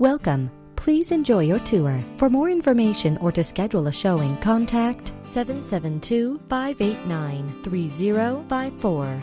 Welcome. Please enjoy your tour. For more information or to schedule a showing, contact 772 589 3054.